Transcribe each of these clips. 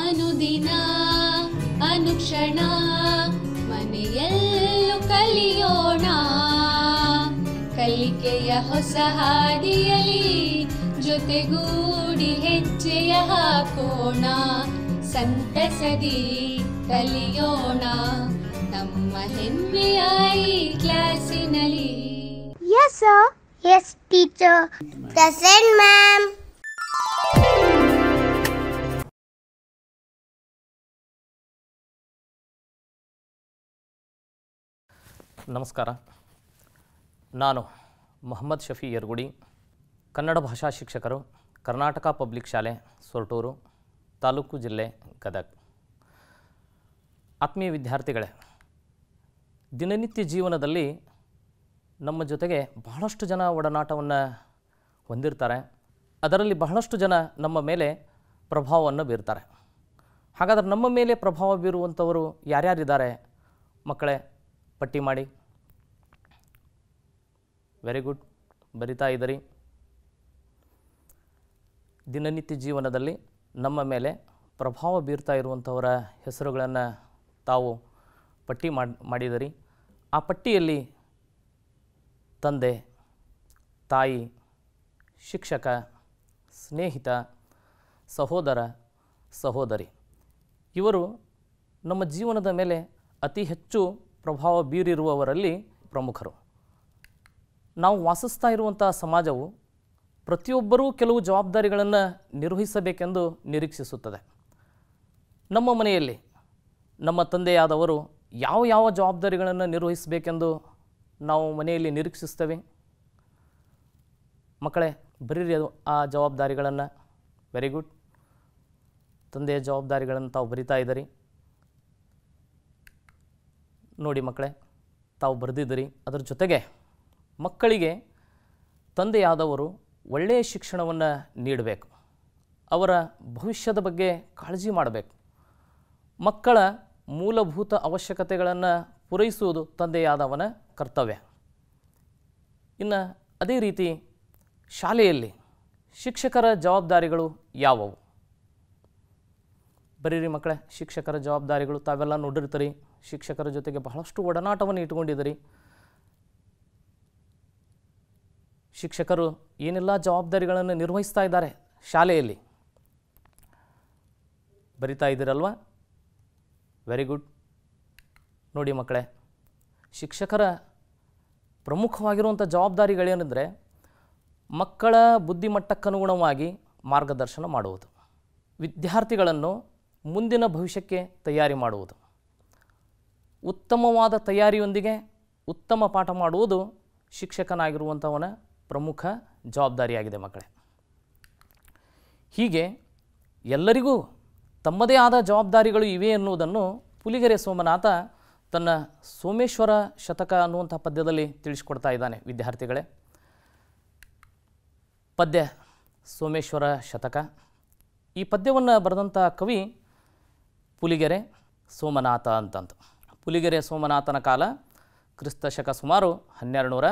ಅನುದಿನ ಅನುಕ್ಷಣ ಮನೆಯಲ್ಲೂ ಕಲಿಯೋಣ ಕಲಿಕೆಯ ಹೊಸ ಹಾದಿಯಲಿ ಜೊತೆಗೂಡಿ ಹೆಜ್ಜೆಯ ಹಾಕೋಣ ಸಂತಸದಿ ಕಲಿಯೋಣ ನಮ್ಮ ಹೆಮ್ಮೆಯ ಈ ಕ್ಲಾಸಿನಲ್ಲಿ Yes, sir. Yes, teacher. Present, ನಮಸ್ಕಾರ. ನಾನು ಮೊಹಮ್ಮದ್ ಶಫಿ ಯರ್ಗುಡಿ, ಕನ್ನಡ ಭಾಷಾ ಶಿಕ್ಷಕರು, ಕರ್ನಾಟಕ ಪಬ್ಲಿಕ್ ಶಾಲೆ, ಸೊರಟೂರು, ತಾಲೂಕು ಜಿಲ್ಲೆ ಗದಗ್. ಆತ್ಮೀಯ ವಿದ್ಯಾರ್ಥಿಗಳೇ, ದಿನನಿತ್ಯ ಜೀವನದಲ್ಲಿ ನಮ್ಮ ಜೊತೆಗೆ ಬಹಳಷ್ಟು ಜನ ಒಡನಾಟವನ್ನು ಹೊಂದಿರ್ತಾರೆ. ಅದರಲ್ಲಿ ಬಹಳಷ್ಟು ಜನ ನಮ್ಮ ಮೇಲೆ ಪ್ರಭಾವವನ್ನು ಬೀರ್ತಾರೆ. ಹಾಗಾದರೆ ನಮ್ಮ ಮೇಲೆ ಪ್ರಭಾವ ಬೀರುವಂಥವರು ಯಾರ್ಯಾರಿದ್ದಾರೆ? ಮಕ್ಕಳೇ, ಪಟ್ಟಿ ಮಾಡಿ. ವೆರಿ ಗುಡ್ ಬರಿತಾ ಇದ್ದೀರಿ ದಿನನಿತ್ಯ ಜೀವನದಲ್ಲಿ ನಮ್ಮ ಮೇಲೆ ಪ್ರಭಾವ ಬೀರ್ತಾ ಇರುವಂಥವರ ಹೆಸರುಗಳನ್ನು ತಾವು ಪಟ್ಟಿ ಮಾಡಿ, ಮಾಡಿದಿರಿ. ಆ ಪಟ್ಟಿಯಲ್ಲಿ ತಂದೆ, ತಾಯಿ, ಶಿಕ್ಷಕ, ಸ್ನೇಹಿತ, ಸಹೋದರ, ಸಹೋದರಿ. ಇವರು ನಮ್ಮ ಜೀವನದ ಮೇಲೆ ಅತಿ ಹೆಚ್ಚು ಪ್ರಭಾವ ಬೀರಿರುವವರಲ್ಲಿ ಪ್ರಮುಖರು. ನಾವು ವಾಸಿಸ್ತಾ ಇರುವಂಥ ಸಮಾಜವು ಪ್ರತಿಯೊಬ್ಬರೂ ಕೆಲವು ಜವಾಬ್ದಾರಿಗಳನ್ನು ನಿರ್ವಹಿಸಬೇಕೆಂದು ನಿರೀಕ್ಷಿಸುತ್ತದೆ. ನಮ್ಮ ಮನೆಯಲ್ಲಿ ನಮ್ಮ ತಂದೆಯಾದವರು ಯಾವ ಯಾವ ಜವಾಬ್ದಾರಿಗಳನ್ನು ನಿರ್ವಹಿಸಬೇಕೆಂದು ನಾವು ಮನೆಯಲ್ಲಿ ನಿರೀಕ್ಷಿಸ್ತೇವೆ? ಮಕ್ಕಳೇ, ಬರೀರಿ ಅದು ಆ ಜವಾಬ್ದಾರಿಗಳನ್ನು. ವೆರಿ ಗುಡ್ ತಂದೆಯ ಜವಾಬ್ದಾರಿಗಳನ್ನು ತಾವು ಬರಿತಾ ಇದ್ದೀರಿ. ನೋಡಿ ಮಕ್ಕಳೇ, ತಾವು ಬರೆದಿದ್ದೀರಿ. ಅದರ ಜೊತೆಗೆ ಮಕ್ಕಳಿಗೆ ತಂದೆಯಾದವರು ಒಳ್ಳೆಯ ಶಿಕ್ಷಣವನ್ನು ನೀಡಬೇಕು. ಅವರ ಭವಿಷ್ಯದ ಬಗ್ಗೆ ಕಾಳಜಿ ಮಾಡಬೇಕು. ಮಕ್ಕಳ ಮೂಲಭೂತ ಅವಶ್ಯಕತೆಗಳನ್ನು ಪೂರೈಸುವುದು ತಂದೆಯಾದವನ ಕರ್ತವ್ಯ. ಇನ್ನು ಅದೇ ರೀತಿ ಶಾಲೆಯಲ್ಲಿ ಶಿಕ್ಷಕರ ಜವಾಬ್ದಾರಿಗಳು ಯಾವುವು? ಬರೀರಿ ಮಕ್ಕಳೇ, ಶಿಕ್ಷಕರ ಜವಾಬ್ದಾರಿಗಳು ತಾವೆಲ್ಲ ನೋಡಿರ್ತೀರಿ. ಶಿಕ್ಷಕರ ಜೊತೆಗೆ ಬಹಳಷ್ಟು ಒಡನಾಟವನ್ನು ಇಟ್ಕೊಂಡಿದ್ದೀರಿ ಶಿಕ್ಷಕರು ಏನೆಲ್ಲ ಜವಾಬ್ದಾರಿಗಳನ್ನು ನಿರ್ವಹಿಸ್ತಾ ಇದ್ದಾರೆ ಶಾಲೆಯಲ್ಲಿ? ಬರಿತಾ ಇದ್ದೀರಲ್ವಾ? ವೆರಿ ಗುಡ್ ನೋಡಿ ಮಕ್ಕಳೇ, ಶಿಕ್ಷಕರ ಪ್ರಮುಖವಾಗಿರುವಂಥ ಜವಾಬ್ದಾರಿಗಳೇನೆಂದರೆ ಮಕ್ಕಳ ಬುದ್ಧಿಮಟ್ಟಕ್ಕನುಗುಣವಾಗಿ ಮಾರ್ಗದರ್ಶನ ಮಾಡುವುದು, ವಿದ್ಯಾರ್ಥಿಗಳನ್ನು ಮುಂದಿನ ಭವಿಷ್ಯಕ್ಕೆ ತಯಾರಿ ಮಾಡುವುದು, ಉತ್ತಮವಾದ ತಯಾರಿಯೊಂದಿಗೆ ಉತ್ತಮ ಪಾಠ ಮಾಡುವುದು ಶಿಕ್ಷಕನಾಗಿರುವಂಥವನ ಪ್ರಮುಖ ಜವಾಬ್ದಾರಿಯಾಗಿದೆ ಮಕ್ಕಳೇ. ಹೀಗೆ ಎಲ್ಲರಿಗೂ ತಮ್ಮದೇ ಆದ ಜವಾಬ್ದಾರಿಗಳು ಇವೆ ಎನ್ನುವುದನ್ನು ಪುಲಿಗೆರೆ ಸೋಮನಾಥ ತನ್ನ ಸೋಮೇಶ್ವರ ಶತಕ ಅನ್ನುವಂಥ ಪದ್ಯದಲ್ಲಿ ತಿಳಿಸ್ಕೊಡ್ತಾ ಇದ್ದಾನೆ. ವಿದ್ಯಾರ್ಥಿಗಳೇ, ಪದ್ಯ ಸೋಮೇಶ್ವರ ಶತಕ. ಈ ಪದ್ಯವನ್ನು ಬರೆದಂಥ ಕವಿ ಪುಲಿಗೆರೆ ಸೋಮನಾಥ ಅಂತಂತ. ಪುಲಿಗೆರೆ ಸೋಮನಾಥನ ಕಾಲ ಕ್ರಿಸ್ತ ಶಕ ಸುಮಾರು ಹನ್ನೆರಡು ನೂರ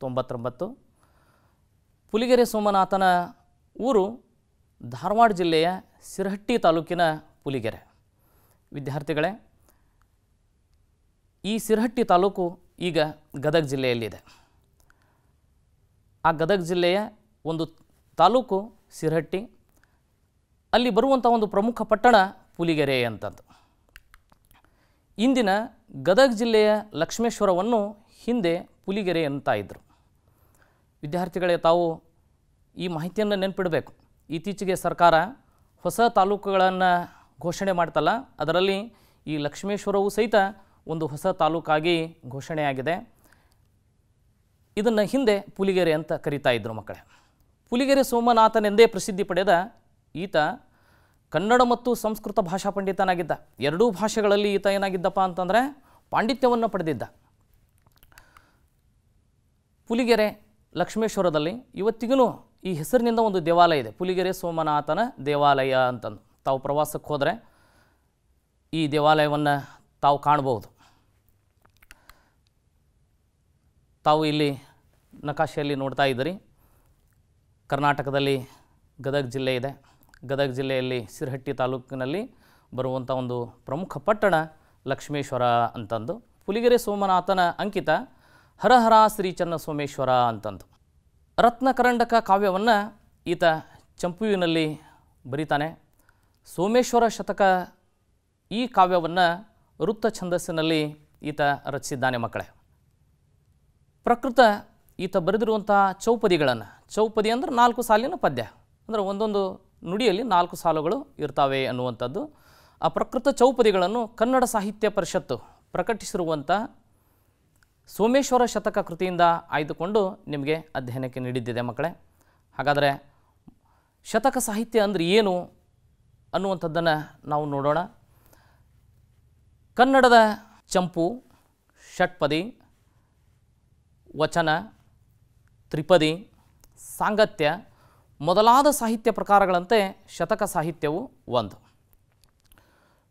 ತೊಂಬತ್ತೊಂಬತ್ತು ಪುಲಿಗೆರೆ ಸೋಮನಾಥನ ಊರು ಧಾರವಾಡ ಜಿಲ್ಲೆಯ ಸಿರಹಟ್ಟಿ ತಾಲೂಕಿನ ಪುಲಿಗೆರೆ. ವಿದ್ಯಾರ್ಥಿಗಳೇ, ಈ ಸಿರಹಟ್ಟಿ ತಾಲೂಕು ಈಗ ಗದಗ ಜಿಲ್ಲೆಯಲ್ಲಿದೆ. ಆ ಗದಗ ಜಿಲ್ಲೆಯ ಒಂದು ತಾಲೂಕು ಸಿರಹಟ್ಟಿ, ಅಲ್ಲಿ ಬರುವಂಥ ಒಂದು ಪ್ರಮುಖ ಪಟ್ಟಣ ಪುಲಿಗೆರೆ ಅಂತಂದು ಇಂದಿನ ಗದಗ ಜಿಲ್ಲೆಯ ಲಕ್ಷ್ಮೇಶ್ವರವನ್ನು ಹಿಂದೆ ಪುಲಿಗೆರೆ ಅಂತ ಇದ್ದರು ವಿದ್ಯಾರ್ಥಿಗಳೇ, ತಾವು ಈ ಮಾಹಿತಿಯನ್ನು ನೆನಪಿಡಬೇಕು. ಇತ್ತೀಚೆಗೆ ಸರ್ಕಾರ ಹೊಸ ತಾಲೂಕುಗಳನ್ನು ಘೋಷಣೆ ಮಾಡ್ತಲ್ಲ, ಅದರಲ್ಲಿ ಈ ಲಕ್ಷ್ಮೇಶ್ವರವು ಸಹಿತ ಒಂದು ಹೊಸ ತಾಲೂಕಾಗಿ ಘೋಷಣೆಯಾಗಿದೆ. ಇದನ್ನು ಹಿಂದೆ ಪುಲಿಗೆರೆ ಅಂತ ಕರೀತಾ ಇದ್ರು ಮಕ್ಕಳೇ. ಪುಲಿಗೆರೆ ಸೋಮನಾಥನೆಂದೇ ಪ್ರಸಿದ್ಧಿ ಪಡೆದ ಈತ ಕನ್ನಡ ಮತ್ತು ಸಂಸ್ಕೃತ ಭಾಷಾ ಪಂಡಿತನಾಗಿದ್ದ. ಎರಡೂ ಭಾಷೆಗಳಲ್ಲಿ ಈತ ಏನಾಗಿದ್ದಪ್ಪ ಅಂತಂದರೆ ಪಾಂಡಿತ್ಯವನ್ನು ಪಡೆದಿದ್ದ. ಪುಲಿಗೆರೆ ಲಕ್ಷ್ಮೇಶ್ವರದಲ್ಲಿ ಇವತ್ತಿಗೂ ಈ ಹೆಸರಿನಿಂದ ಒಂದು ದೇವಾಲಯ ಇದೆ. ಪುಲಿಗೆರೆ ಸೋಮನಾಥನ ದೇವಾಲಯ ಅಂತಂದು. ತಾವು ಪ್ರವಾಸಕ್ಕೆ ಹೋದರೆ ಈ ದೇವಾಲಯವನ್ನು ತಾವು ಕಾಣ್ಬೋದು. ತಾವು ಇಲ್ಲಿ ನಕಾಶೆಯಲ್ಲಿ ನೋಡ್ತಾ ಇದ್ದೀರಿ. ಕರ್ನಾಟಕದಲ್ಲಿ ಗದಗ ಜಿಲ್ಲೆ ಇದೆ. ಗದಗ ಜಿಲ್ಲೆಯಲ್ಲಿ ಸಿರಹಟ್ಟಿ ತಾಲೂಕಿನಲ್ಲಿ ಬರುವಂಥ ಒಂದು ಪ್ರಮುಖ ಪಟ್ಟಣ ಲಕ್ಷ್ಮೇಶ್ವರ ಅಂತಂದು. ಪುಲಿಗೆರೆ ಸೋಮನಾಥನ ಅಂಕಿತ ಹರಹರ ಶ್ರೀ ಚನ್ನಸೋಮೇಶ್ವರ ಅಂತಂದು. ರತ್ನಕರಂಡಕ ಕಾವ್ಯವನ್ನು ಈತ ಚಂಪುವಿನಲ್ಲಿ ಬರೀತಾನೆ. ಸೋಮೇಶ್ವರ ಶತಕ ಈ ಕಾವ್ಯವನ್ನು ವೃತ್ತ ಛಂದಸ್ಸಿನಲ್ಲಿ ಈತ ರಚಿಸಿದ್ದಾನೆ ಮಕ್ಕಳೇ. ಪ್ರಕೃತ ಈತ ಬರೆದಿರುವಂಥ ಚೌಪದಿಗಳನ್ನು, ಚೌಪದಿ ಅಂದ್ರೆ ನಾಲ್ಕು ಸಾಲಿನ ಪದ್ಯ, ಅಂದರೆ ಒಂದೊಂದು ನುಡಿಯಲ್ಲಿ ನಾಲ್ಕು ಸಾಲುಗಳು ಇರ್ತಾವೆ ಅನ್ನುವಂಥದ್ದು. ಆ ಪ್ರಕೃತ ಚೌಪದಿಗಳನ್ನು ಕನ್ನಡ ಸಾಹಿತ್ಯ ಪರಿಷತ್ತು ಪ್ರಕಟಿಸಿರುವಂಥ ಸೋಮೇಶ್ವರ ಶತಕ ಕೃತಿಯಿಂದ ಆಯ್ದುಕೊಂಡು ನಿಮಗೆ ಅಧ್ಯಯನಕ್ಕೆ ನೀಡಿದ್ದಿದೆ ಮಕ್ಕಳೇ. ಹಾಗಾದರೆ ಶತಕ ಸಾಹಿತ್ಯ ಅಂದರೆ ಏನು ಅನ್ನುವಂಥದ್ದನ್ನು ನಾವು ನೋಡೋಣ. ಕನ್ನಡದ ಚಂಪು, ಷಟ್ಪದಿ, ವಚನ, ತ್ರಿಪದಿ, ಸಾಂಗತ್ಯ ಮೊದಲಾದ ಸಾಹಿತ್ಯ ಪ್ರಕಾರಗಳಂತೆ ಶತಕ ಸಾಹಿತ್ಯವು ಒಂದು.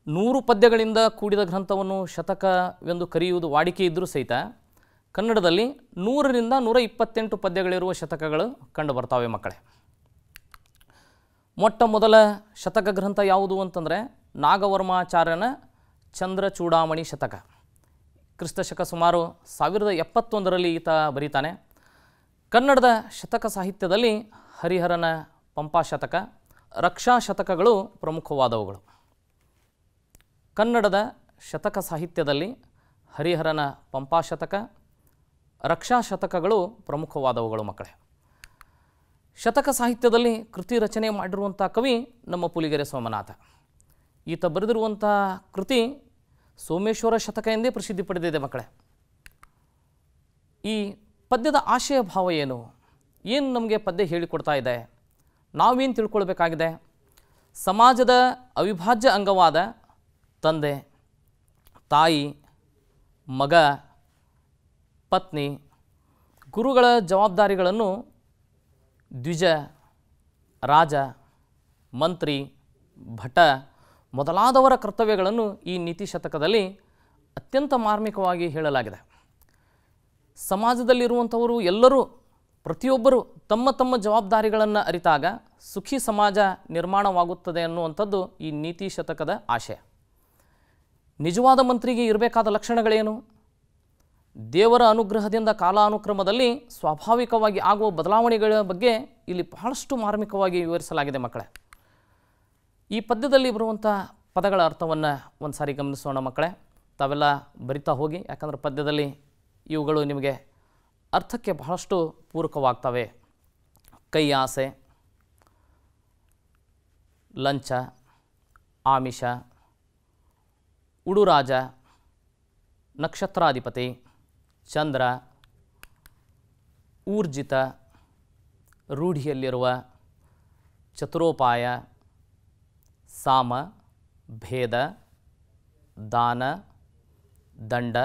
ನೂರು ಪದ್ಯಗಳಿಂದ ಕೂಡಿದ ಗ್ರಂಥವನ್ನು ಶತಕವೆಂದು ಕರೆಯುವುದು ವಾಡಿಕೆ ಇದ್ದರೂ ಸಹಿತ ಕನ್ನಡದಲ್ಲಿ ನೂರರಿಂದ ನೂರ ಇಪ್ಪತ್ತೆಂಟು ಪದ್ಯಗಳಿರುವ ಶತಕಗಳು ಕಂಡು ಬರ್ತಾವೆ ಮಕ್ಕಳೇ. ಮೊಟ್ಟ ಮೊದಲ ಶತಕ ಗ್ರಂಥ ಯಾವುದು ಅಂತಂದರೆ ನಾಗವರ್ಮಾಚಾರ್ಯನ ಚಂದ್ರಚೂಡಾಮಣಿ ಶತಕ. ಕ್ರಿಸ್ತಶಕ ಸುಮಾರು ಸಾವಿರದ ಎಪ್ಪತ್ತೊಂದರಲ್ಲಿ ಈತ ಬರೀತಾನೆ. ಕನ್ನಡದ ಶತಕ ಸಾಹಿತ್ಯದಲ್ಲಿ ಹರಿಹರನ ಪಂಪಾ ಶತಕ, ರಕ್ಷಾ ಶತಕಗಳು ಪ್ರಮುಖವಾದವುಗಳು. ಕನ್ನಡದ ಶತಕ ಸಾಹಿತ್ಯದಲ್ಲಿ ಹರಿಹರನ ಪಂಪಾ ಶತಕ ರಕ್ಷಾ ಶತಕಗಳು ಪ್ರಮುಖವಾದವುಗಳು ಮಕ್ಕಳೇ. ಶತಕ ಸಾಹಿತ್ಯದಲ್ಲಿ ಕೃತಿ ರಚನೆ ಮಾಡಿರುವಂಥ ಕವಿ ನಮ್ಮ ಪುಲಿಗೆರೆ ಸೋಮನಾಥ. ಈತ ಬರೆದಿರುವಂಥ ಕೃತಿ ಸೋಮೇಶ್ವರ ಶತಕ ಎಂದೇ ಪ್ರಸಿದ್ಧಿ ಪಡೆದಿದೆ ಮಕ್ಕಳೇ. ಈ ಪದ್ಯದ ಆಶಯ ಭಾವ ಏನು? ಏನು ನಮಗೆ ಪದ್ಯ ಹೇಳಿಕೊಡ್ತಾ ಇದೆ? ನಾವೇನು ತಿಳ್ಕೊಳ್ಬೇಕಾಗಿದೆ? ಸಮಾಜದ ಅವಿಭಾಜ್ಯ ಅಂಗವಾದ ತಂದೆ, ತಾಯಿ, ಮಗ ಪತ್ನಿ ಗುರುಗಳ ಜವಾಬ್ದಾರಿಗಳನ್ನು ದ್ವಿಜ, ರಾಜ, ಮಂತ್ರಿ, ಭಟ ಮೊದಲಾದವರ ಕರ್ತವ್ಯಗಳನ್ನು ಈ ನೀತಿ ಶತಕದಲ್ಲಿ ಅತ್ಯಂತ ಮಾರ್ಮಿಕವಾಗಿ ಹೇಳಲಾಗಿದೆ. ಸಮಾಜದಲ್ಲಿರುವಂಥವರು ಎಲ್ಲರೂ ಪ್ರತಿಯೊಬ್ಬರು ತಮ್ಮ ತಮ್ಮ ಜವಾಬ್ದಾರಿಗಳನ್ನು ಅರಿತಾಗ ಸುಖಿ ಸಮಾಜ ನಿರ್ಮಾಣವಾಗುತ್ತದೆ ಅನ್ನುವಂಥದ್ದು ಈ ನೀತಿ ಶತಕದ ಆಶಯ. ನಿಜವಾದ ಮಂತ್ರಿಗೆ ಇರಬೇಕಾದ ಲಕ್ಷಣಗಳೇನು? ದೇವರ ಅನುಗ್ರಹದಿಂದ ಕಾಲಾನುಕ್ರಮದಲ್ಲಿ ಸ್ವಾಭಾವಿಕವಾಗಿ ಆಗುವ ಬದಲಾವಣೆಗಳ ಬಗ್ಗೆ ಇಲ್ಲಿ ಬಹಳಷ್ಟು ಮಾರ್ಮಿಕವಾಗಿ ವಿವರಿಸಲಾಗಿದೆ ಮಕ್ಕಳೇ. ಈ ಪದ್ಯದಲ್ಲಿ ಬರುವಂಥ ಪದಗಳ ಅರ್ಥವನ್ನು ಒಂದು ಸಾರಿ ಗಮನಿಸೋಣ ಮಕ್ಕಳೇ. ತಾವೆಲ್ಲ ಬರಿತಾ ಹೋಗಿ, ಯಾಕಂದರೆ ಪದ್ಯದಲ್ಲಿ ಇವುಗಳು ನಿಮಗೆ ಅರ್ಥಕ್ಕೆ ಬಹಳಷ್ಟು ಪೂರಕವಾಗ್ತವೆ. ಕೈ ಆಸೆ, ಲಂಚ, ಆಮಿಷ, ಉಡುರಾಜ, ನಕ್ಷತ್ರಾಧಿಪತಿ ಚಂದ್ರ ಊರ್ಜಿತ ರೂಢಿಯಲ್ಲಿರುವ ಚತುರೋಪಾಯ, ಸಾಮ, ಭೇದ, ದಾನ, ದಂಡ,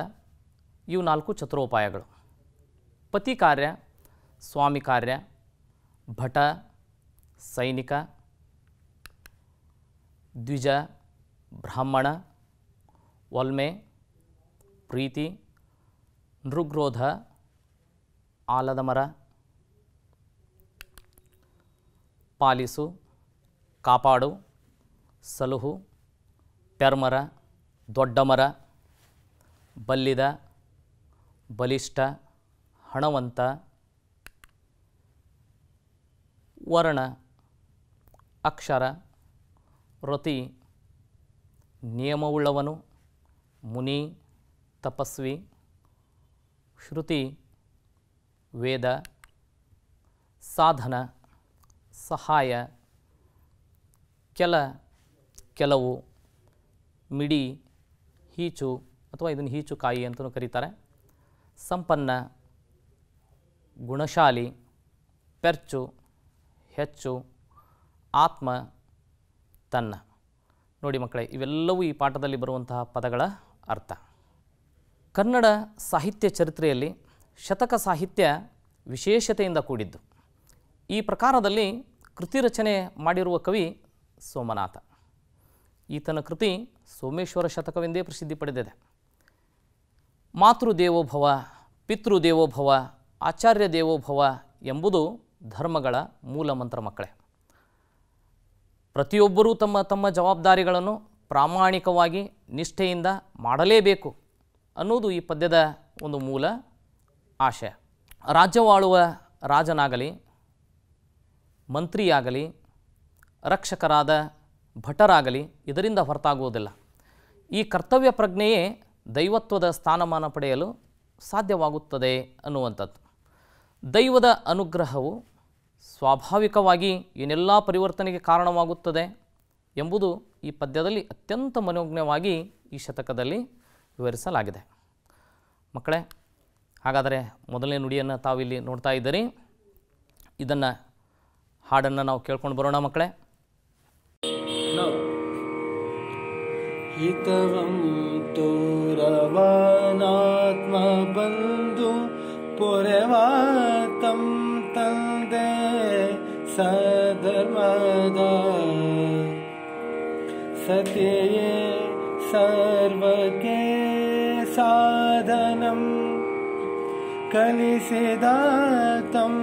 ಇವು ನಾಲ್ಕು ಚತುರೋಪಾಯಗಳು. ಪತಿ ಕಾರ್ಯ, ಸ್ವಾಮಿ ಕಾರ್ಯ, ಭಟ, ಸೈನಿಕ, ದ್ವಿಜ, ಬ್ರಾಹ್ಮಣ, ಒಲ್ಮೆ, ಪ್ರೀತಿ ನೃಗ್ರೋಧ, ಆಲದ ಮರ, ಪಾಲಿಸು, ಕಾಪಾಡು, ಸಲುಹು, ಪೆರ್ಮರ, ದೊಡ್ಡ ಮರ, ಬಲ್ಲಿದ, ಬಲಿಷ್ಠ, ಹಣವಂತ, ವರ್ಣ, ಅಕ್ಷರ, ರತಿ, ನಿಯಮವುಳ್ಳವನು, ಮುನಿ, ತಪಸ್ವಿ ಶ್ರುತಿ, ವೇದ, ಸಾಧನ, ಸಹಾಯ, ಕೆಲ, ಕೆಲವು, ಮಿಡಿ, ಹೀಚು ಅಥವಾ ಇದನ್ನು ಹೀಚು ಕಾಯಿ ಅಂತಲೂ ಕರೀತಾರೆ. ಸಂಪನ್ನ, ಗುಣಶಾಲಿ, ಪೆರ್ಚು, ಹೆಚ್ಚು, ಆತ್ಮ, ತನ್ನ. ನೋಡಿ ಮಕ್ಕಳೇ, ಇವೆಲ್ಲವೂ ಈ ಪಾಠದಲ್ಲಿ ಬರುವಂತಹ ಪದಗಳ ಅರ್ಥ. ಕನ್ನಡ ಸಾಹಿತ್ಯ ಚರಿತ್ರೆಯಲ್ಲಿ ಶತಕ ಸಾಹಿತ್ಯ ವಿಶೇಷತೆಯಿಂದ ಕೂಡಿದ್ದು. ಈ ಪ್ರಕಾರದಲ್ಲಿ ಕೃತಿ ರಚನೆ ಮಾಡಿರುವ ಕವಿ ಸೋಮನಾಥ. ಈತನ ಕೃತಿ ಸೋಮೇಶ್ವರ ಶತಕವೆಂದೇ ಪ್ರಸಿದ್ಧಿ ಪಡೆದಿದೆ. ಮಾತೃದೇವೋಭವ, ಪಿತೃದೇವೋಭವ ಆಚಾರ್ಯ ದೇವೋಭವ ಎಂಬುದು ಧರ್ಮಗಳ ಮೂಲ ಮಂತ್ರ ಮಕ್ಕಳೇ. ಪ್ರತಿಯೊಬ್ಬರೂ ತಮ್ಮ ತಮ್ಮ ಜವಾಬ್ದಾರಿಗಳನ್ನು ಪ್ರಾಮಾಣಿಕವಾಗಿ ನಿಷ್ಠೆಯಿಂದ ಮಾಡಲೇಬೇಕು. ಅನ್ನೋದು ಈ ಪದ್ಯದ ಒಂದು ಮೂಲ ಆಶಯ. ರಾಜ್ಯವಾಳುವ ರಾಜನಾಗಲಿ, ಮಂತ್ರಿಯಾಗಲಿ, ರಕ್ಷಕರಾದ ಭಟರಾಗಲಿ ಇದರಿಂದ ಹೊರತಾಗುವುದಿಲ್ಲ. ಈ ಕರ್ತವ್ಯ ಪ್ರಜ್ಞೆಯೇ ದೈವತ್ವದ ಸ್ಥಾನಮಾನ ಪಡೆಯಲು ಸಾಧ್ಯವಾಗುತ್ತದೆ ಅನ್ನುವಂಥದ್ದು. ದೈವದ ಅನುಗ್ರಹವು ಸ್ವಾಭಾವಿಕವಾಗಿ ಏನೆಲ್ಲ ಪರಿವರ್ತನೆಗೆ ಕಾರಣವಾಗುತ್ತದೆ ಎಂಬುದು ಈ ಪದ್ಯದಲ್ಲಿ ಅತ್ಯಂತ ಮನೋಜ್ಞವಾಗಿ ಈ ಶತಕದಲ್ಲಿ ವಿವರಿಸಲಾಗಿದೆ ಮಕ್ಕಳೇ ಹಾಗಾದರೆ ಮೊದಲನೇ ನುಡಿಯನ್ನು ತಾವಿಲ್ಲಿ ನೋಡ್ತಾ ಇದ್ದೀರಿ ಇದನ್ನು ಹಾಡನ್ನು ನಾವು ಕೇಳ್ಕೊಂಡು ಬರೋಣ ಮಕ್ಕಳೇ हितवं तोरवानात्मबन्धु पुरवातं तन्दे सधर्मदा सत्यये सर्वके साधनं कलिसिदातं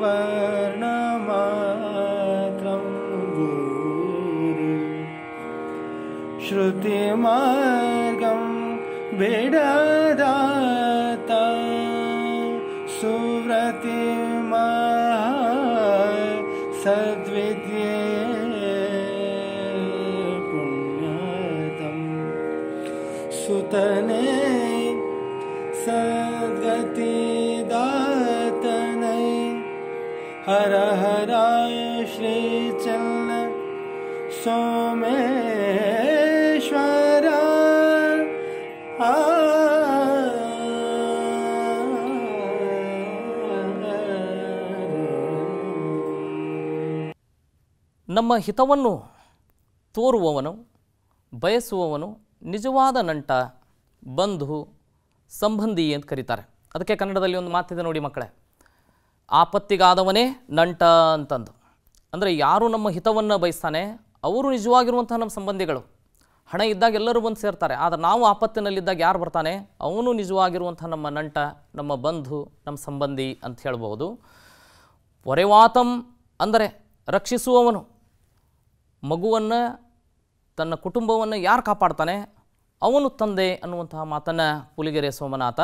वर्णमात्रं गुरु। श्रुतिमार्गं बिडदात ನಮ್ಮ ಹಿತವನ್ನು ತೋರುವವನು, ಬಯಸುವವನು ನಿಜವಾದ ನಂಟ, ಬಂಧು, ಸಂಬಂಧಿ ಅಂತ ಕರೀತಾರೆ. ಅದಕ್ಕೆ ಕನ್ನಡದಲ್ಲಿ ಒಂದು ಮಾತಿದೆ ನೋಡಿ ಮಕ್ಕಳೇ, ಆಪತ್ತಿಗಾದವನೇ ನಂಟ ಅಂತಂದು. ಅಂದರೆ ಯಾರು ನಮ್ಮ ಹಿತವನ್ನು ಬಯಸ್ತಾನೆ, ಅವರು ನಿಜವಾಗಿರುವಂತಹ ನಮ್ಮ ಸಂಬಂಧಿಗಳು. ಹಣ ಇದ್ದಾಗ ಎಲ್ಲರೂ ಬಂದು ಸೇರ್ತಾರೆ, ಆದರೆ ನಾವು ಆಪತ್ತಿನಲ್ಲಿದ್ದಾಗ ಯಾರು ಬರ್ತಾನೆ, ಅವನು ನಿಜವಾಗಿರುವಂಥ ನಮ್ಮ ನಂಟ, ನಮ್ಮ ಬಂಧು, ನಮ್ಮ ಸಂಬಂಧಿ ಅಂತ ಹೇಳ್ಬೋದು ಪೊರೆವಾತಂ ಅಂದರೆ ರಕ್ಷಿಸುವವನು. ಮಗುವನ್ನು, ತನ್ನ ಕುಟುಂಬವನ್ನು ಯಾರು ಕಾಪಾಡ್ತಾನೆ? ಅವನು ತಂದೆ ಅನ್ನುವಂತಹ ಮಾತನ್ನು ಪುಲಿಗೆರೆ ಸೋಮನಾಥ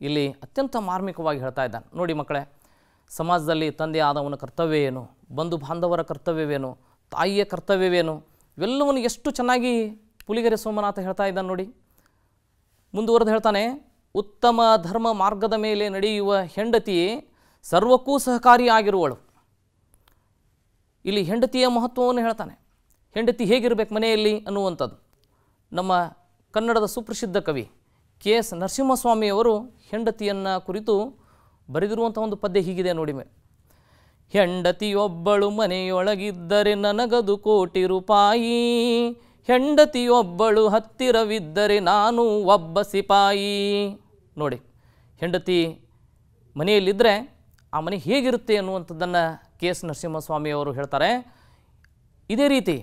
ಇಲ್ಲಿ ಅತ್ಯಂತ ಮಾರ್ಮಿಕವಾಗಿ ಹೇಳ್ತಾ ಇದ್ದಾನೆ. ನೋಡಿ ಮಕ್ಕಳೇ, ಸಮಾಜದಲ್ಲಿ ತಂದೆ ಆದವನ ಕರ್ತವ್ಯ ಏನು ಬಂಧು ಬಾಂಧವರ ಕರ್ತವ್ಯವೇನು? ತಾಯಿಯ ಕರ್ತವ್ಯವೇನು? ಇವೆಲ್ಲವನ್ನು ಎಷ್ಟು ಚೆನ್ನಾಗಿ ಪುಲಿಗೆರೆ ಸೋಮನಾಥ ಹೇಳ್ತಾ ಇದ್ದಾನೆ ನೋಡಿ. ಮುಂದುವರೆದು ಹೇಳ್ತಾನೆ, ಉತ್ತಮ ಧರ್ಮ ಮಾರ್ಗದ ಮೇಲೆ ನಡೆಯುವ ಹೆಂಡತಿ ಸರ್ವಕ್ಕೂ ಸಹಕಾರಿಯಾಗಿರುವಳು. ಇಲ್ಲಿ ಹೆಂಡತಿಯ ಮಹತ್ವವನ್ನು ಹೇಳ್ತಾನೆ. ಹೆಂಡತಿ ಹೇಗಿರಬೇಕು ಮನೆಯಲ್ಲಿ ಅನ್ನುವಂಥದ್ದು. ನಮ್ಮ ಕನ್ನಡದ ಸುಪ್ರಸಿದ್ಧ ಕವಿ ಕೆ ಎಸ್ ನರಸಿಂಹಸ್ವಾಮಿಯವರು ಹೆಂಡತಿಯನ್ನು ಕುರಿತು ಬರೆದಿರುವಂಥ ಒಂದು ಪದ್ಯ ಹೀಗಿದೆ ನೋಡಿ ಮೇ. ಹೆಂಡತಿಯೊಬ್ಬಳು ಮನೆಯೊಳಗಿದ್ದರೆ ನನಗದು ಕೋಟಿ ರೂಪಾಯಿ. ಹೆಂಡತಿಯೊಬ್ಬಳು ಹತ್ತಿರವಿದ್ದರೆ ನಾನು ಒಬ್ಬ ಸಿಪಾಯಿ. ನೋಡಿ, ಹೆಂಡತಿ ಮನೆಯಲ್ಲಿದ್ದರೆ ಆ ಮನೆ ಹೇಗಿರುತ್ತೆ ಅನ್ನುವಂಥದ್ದನ್ನು ಕೆ ಎಸ್ ನರಸಿಂಹಸ್ವಾಮಿಯವರು ಹೇಳ್ತಾರೆ. ಇದೇ ರೀತಿ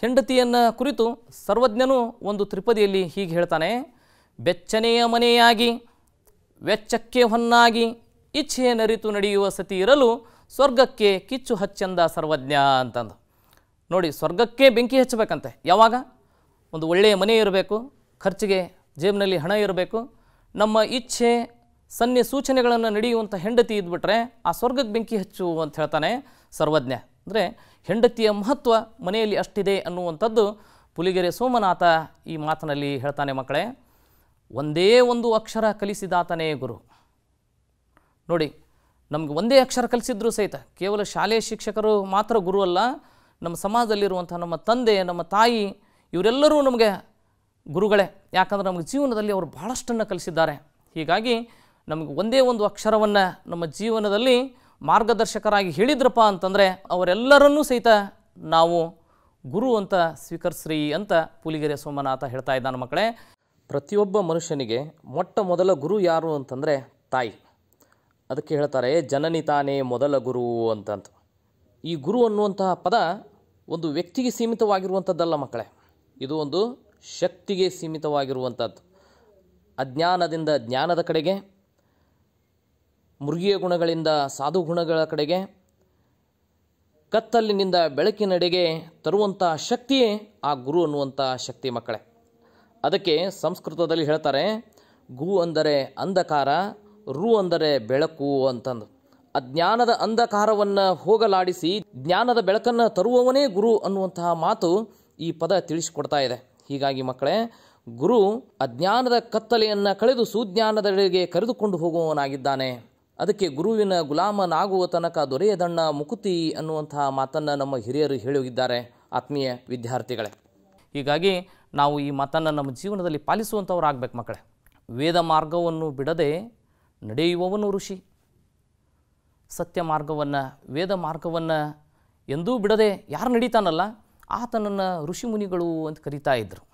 ಹೆಂಡತಿಯನ್ನು ಕುರಿತು ಸರ್ವಜ್ಞನು ಒಂದು ತ್ರಿಪದಿಯಲ್ಲಿ ಹೀಗೆ ಹೇಳ್ತಾನೆ, ಬೆಚ್ಚನೆಯ ಮನೆಯಾಗಿ, ವೆಚ್ಚಕ್ಕೆ ಹೊನ್ನಾಗಿ ಇಚ್ಛೆ ನರಿತು ನಡೆಯುವ ಸತಿ ಇರಲು ಸ್ವರ್ಗಕ್ಕೆ ಕಿಚ್ಚು ಹಚ್ಚಂದ ಸರ್ವಜ್ಞ ಅಂತಂದು. ನೋಡಿ, ಸ್ವರ್ಗಕ್ಕೆ ಬೆಂಕಿ ಹಚ್ಚಬೇಕಂತೆ. ಯಾವಾಗ? ಒಂದು ಒಳ್ಳೆಯ ಮನೆ ಇರಬೇಕು, ಖರ್ಚಿಗೆ ಜೇಬಿನಲ್ಲಿ ಹಣ ಇರಬೇಕು. ನಮ್ಮ ಇಚ್ಛೆ ಸನ್ನೆ ಸೂಚನೆಗಳನ್ನು ನಡೆಯುವಂಥ ಹೆಂಡತಿ ಇದ್ಬಿಟ್ರೆ ಆ ಸ್ವರ್ಗಕ್ಕೆ ಬೆಂಕಿ ಹಚ್ಚು ಅಂತ ಹೇಳ್ತಾನೆ ಸರ್ವಜ್ಞ. ಅಂದರೆ ಹೆಂಡತಿಯ ಮಹತ್ವ ಮನೆಯಲ್ಲಿ ಅಷ್ಟಿದೆ ಅನ್ನುವಂಥದ್ದು ಪುಲಿಗೆರೆ ಸೋಮನಾಥ ಈ ಮಾತಿನಲ್ಲಿ ಹೇಳ್ತಾನೆ ಮಕ್ಕಳೇ. ಒಂದೇ ಒಂದು ಅಕ್ಷರ ಕಲಿಸಿದಾತನೇ ಗುರು. ನೋಡಿ, ನಮಗೆ ಒಂದೇ ಅಕ್ಷರ ಕಲಿಸಿದ್ರು ಸಹಿತ ಕೇವಲ ಶಾಲೆಯ ಶಿಕ್ಷಕರು ಮಾತ್ರ ಗುರು ಅಲ್ಲ, ನಮ್ಮ ಸಮಾಜದಲ್ಲಿರುವಂಥ ನಮ್ಮ ತಂದೆ, ನಮ್ಮ ತಾಯಿ, ಇವರೆಲ್ಲರೂ ನಮಗೆ ಗುರುಗಳೇ. ಯಾಕಂದ್ರೆ ನಮಗೆ ಜೀವನದಲ್ಲಿ ಅವರು ಭಾಳಷ್ಟನ್ನು ಕಲಿಸಿದ್ದಾರೆ. ಹೀಗಾಗಿ ನಮಗೆ ಒಂದೇ ಒಂದು ಅಕ್ಷರವನ್ನು ನಮ್ಮ ಜೀವನದಲ್ಲಿ ಮಾರ್ಗದರ್ಶಕರಾಗಿ ಹೇಳಿದ್ರಪ್ಪ ಅಂತಂದರೆ ಅವರೆಲ್ಲರನ್ನೂ ಸಹಿತ ನಾವು ಗುರು ಅಂತ ಸ್ವೀಕರಿಸ್ರಿ ಅಂತ ಪುಲಿಗೆರೆ ಸೋಮನಾಥ ಹೇಳ್ತಾ ಇದ್ದಾನೆ ಮಕ್ಕಳೇ. ಪ್ರತಿಯೊಬ್ಬ ಮನುಷ್ಯನಿಗೆ ಮೊಟ್ಟ ಮೊದಲ ಗುರು ಯಾರು ಅಂತಂದರೆ ತಾಯಿ. ಅದಕ್ಕೆ ಹೇಳ್ತಾರೆ, ಜನನಿ ತಾನೇ ಮೊದಲ ಗುರು ಅಂತಂತ. ಈ ಗುರು ಅನ್ನುವಂತಹ ಪದ ಒಂದು ವ್ಯಕ್ತಿಗೆ ಸೀಮಿತವಾಗಿರುವಂಥದ್ದಲ್ಲ ಮಕ್ಕಳೇ. ಇದು ಒಂದು ಶಕ್ತಿಗೆ ಸೀಮಿತವಾಗಿರುವಂಥದ್ದು ಅಜ್ಞಾನದಿಂದ ಜ್ಞಾನದ ಕಡೆಗೆ ಮೃಗೀಯ ಗುಣಗಳಿಂದ ಸಾಧು ಗುಣಗಳ ಕಡೆಗೆ, ಕತ್ತಲಿನಿಂದ ಬೆಳಕಿನಡೆಗೆ ತರುವಂಥ ಶಕ್ತಿಯೇ ಆ ಗುರು ಅನ್ನುವಂಥ ಶಕ್ತಿ ಮಕ್ಕಳೇ. ಅದಕ್ಕೆ ಸಂಸ್ಕೃತದಲ್ಲಿ ಹೇಳ್ತಾರೆ, ಗು ಅಂದರೆ ಅಂಧಕಾರ, ರು ಅಂದರೆ ಬೆಳಕು ಅಂತಂದು. ಅಜ್ಞಾನದ ಅಂಧಕಾರವನ್ನು ಹೋಗಲಾಡಿಸಿ ಜ್ಞಾನದ ಬೆಳಕನ್ನು ತರುವವನೇ ಗುರು ಅನ್ನುವಂತಹ ಮಾತು ಈ ಪದ ತಿಳಿಸಿಕೊಡ್ತಾ ಇದೆ. ಹೀಗಾಗಿ ಮಕ್ಕಳೇ, ಗುರು ಅಜ್ಞಾನದ ಕತ್ತಲೆಯನ್ನು ಕಳೆದು ಸುಜ್ಞಾನದೆಡೆಗೆ ಕರೆದುಕೊಂಡು ಹೋಗುವವನಾಗಿದ್ದಾನೆ. ಅದಕ್ಕೆ ಗುರುವಿನ ಗುಲಾಮನಾಗುವ ತನಕ ದೊರೆಯದಣ್ಣ ಮುಕುತಿ ಅನ್ನುವಂತಹ ಮಾತನ್ನು ನಮ್ಮ ಹಿರಿಯರು ಹೇಳೋಗಿದ್ದಾರೆ ಆತ್ಮೀಯ ವಿದ್ಯಾರ್ಥಿಗಳೇ, ಹೀಗಾಗಿ ನಾವು ಈ ಮಾತನ್ನು ನಮ್ಮ ಜೀವನದಲ್ಲಿ ಪಾಲಿಸುವಂಥವರಾಗಬೇಕು ಮಕ್ಕಳೇ. ವೇದ ಮಾರ್ಗವನ್ನು ಬಿಡದೆ ನಡೆಯುವವನು ಋಷಿ. ಸತ್ಯ ಮಾರ್ಗವನ್ನು, ವೇದ ಮಾರ್ಗವನ್ನು ಎಂದೂ ಬಿಡದೆ ಯಾರು ನಡೀತಾನಲ್ಲ, ಆತನನ್ನು ಋಷಿ ಮುನಿಗಳು ಅಂತ ಕರೀತಾ ಇದ್ದರು